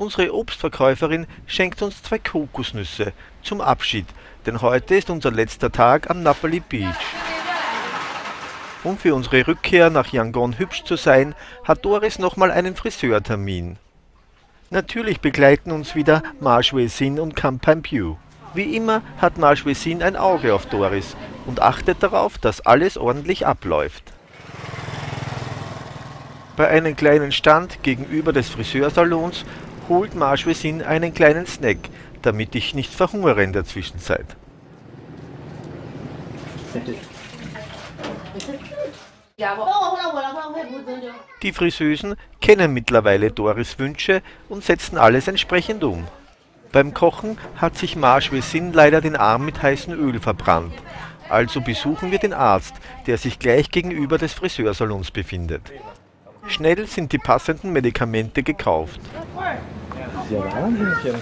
Unsere Obstverkäuferin schenkt uns zwei Kokosnüsse zum Abschied, denn heute ist unser letzter Tag am Napoli Beach. Um für unsere Rückkehr nach Yangon hübsch zu sein, hat Doris nochmal einen Friseurtermin. Natürlich begleiten uns wieder Marshway Sin und Campampew. Wie immer hat Marshway Sin ein Auge auf Doris und achtet darauf, dass alles ordentlich abläuft. Bei einem kleinen Stand gegenüber des Friseursalons holt Marshwesin einen kleinen Snack, damit ich nicht verhungere in der Zwischenzeit. Die Friseusen kennen mittlerweile Doris Wünsche und setzen alles entsprechend um. Beim Kochen hat sich Marshwesin leider den Arm mit heißem Öl verbrannt. Also besuchen wir den Arzt, der sich gleich gegenüber des Friseursalons befindet. Schnell sind die passenden Medikamente gekauft. Ja, Wahnsinnchen.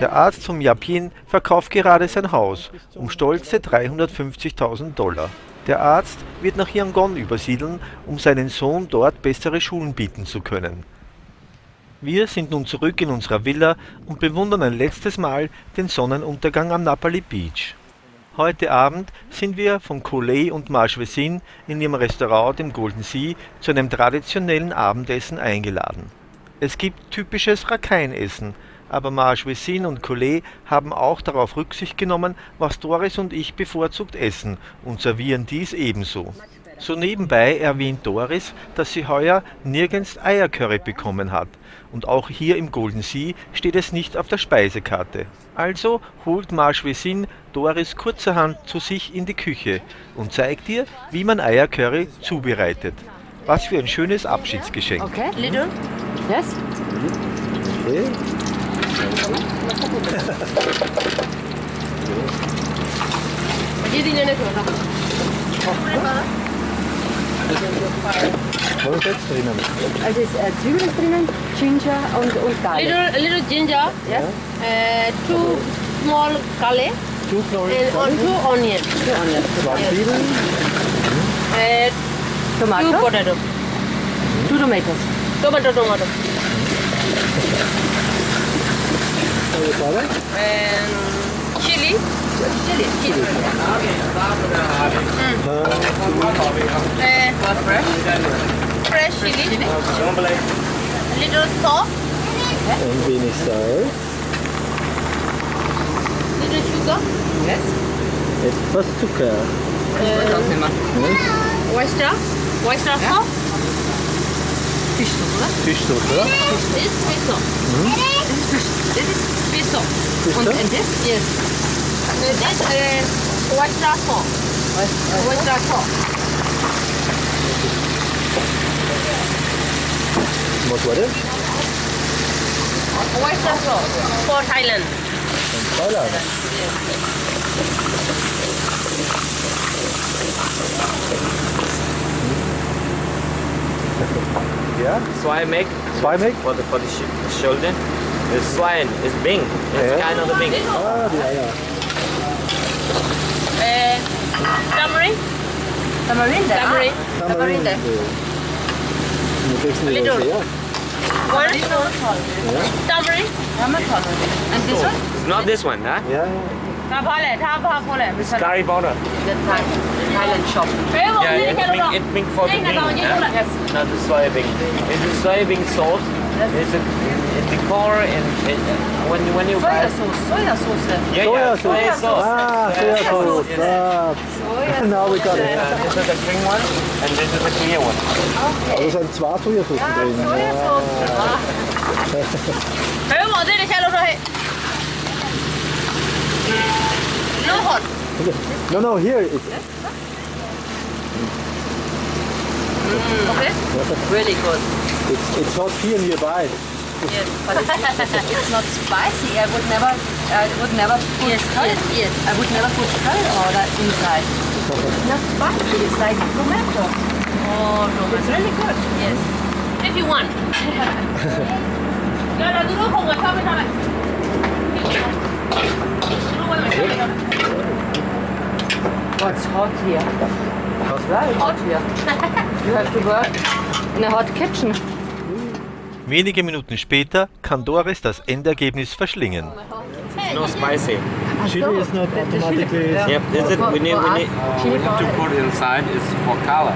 Der Arzt vom Yapin verkauft gerade sein Haus um stolze 350.000 Dollar. Der Arzt wird nach Yangon übersiedeln, um seinen Sohn dort bessere Schulen bieten zu können. Wir sind nun zurück in unserer Villa und bewundern ein letztes Mal den Sonnenuntergang am Napali Beach. Heute Abend sind wir von Coley und Marchvesin in ihrem Restaurant im Golden Sea zu einem traditionellen Abendessen eingeladen. Es gibt typisches Rakainessen, aber Marchvesin und Coley haben auch darauf Rücksicht genommen, was Doris und ich bevorzugt essen und servieren dies ebenso. So nebenbei erwähnt Doris, dass sie heuer nirgends Eiercurry bekommen hat und auch hier im Golden Sea steht es nicht auf der Speisekarte. Also holt Marschwesin Doris kurzerhand zu sich in die Küche und zeigt ihr, wie man Eiercurry zubereitet. Was für ein schönes Abschiedsgeschenk. Okay, little. Yes. Okay. What is that? Suriname? It is uh, Suriname, ginger and, and kale. Little, little ginger, yes. Yeah. Uh, two small kale. Two small kale? Uh, on two onion. Two onions. Yes. Uh, tomato? Two potato. Two tomatoes. Tomato, tomato. And... Fresh chili. fresh chili, A little salt. And vinegar. Little sugar. Yes. It's plus sugar. Uh, oyster. Oyster sauce. Fish sauce. Fish sauce. This is fish sauce. This is fish sauce. This is. Fish sauce? And this? Yes this uh, is white sauce pork. White, white, sauce. What? White sauce for Thailand. Thailand? Yeah. So make. So make for the for the shoulder. The swine is Bing. It's yeah. kind of the Bing. Oh, yeah, yeah. Tamarinde. Tamarind. Ah. Tamarinde. Tamarinde. Little. One. Yeah. Tamarind. And this one? Not this one, huh? Yeah. It's curry. The Thai, Thailand shop. Yeah, it's means it mean for the bean, yes. not the soybean. It's a soybean sauce. It's a it's the core and it, when when you buy soya sauce, soya sauce. Yeah, yeah, soya sauce. Ah, soya sauce. Ah, Now we got it. And this is a green one and this is a clear one. Okay. Also sind zwei Sojasauce ja, drin. Sojasauce. Ja. Hör mal, seht ihr, Herr Lothar? No hot. No, no, here it's... Mm. Okay? Really good. It's, it's hot here nearby. yes, but it's, it's not spicy. I would never, I would never put yes, curry. Yes, yes. I would never put curry powder inside. It's not spicy. It's like tomato. Oh no, it's really good. Yes, if you want. oh, it's hot here. It's Very hot here. you have to work in a hot kitchen. Wenige Minuten später kann Doris das Endergebnis verschlingen. No spicy. Chili is not automatically Yep, is it? We need, we need chili to put inside is for color.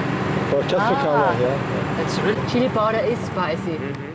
for just for color. Yeah. chili powder is spicy.